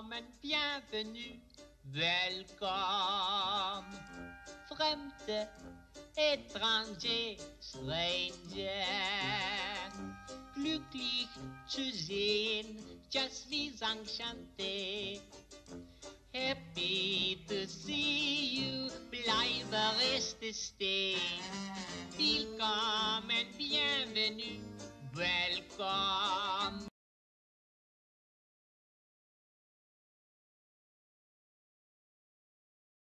Willkommen, bienvenue, welcome. Fremde, étranger, stranger. Glücklich zu sehen, just wie enchanté. Happy to see you, bleibe reste stay. Willkommen, bienvenue, welcome.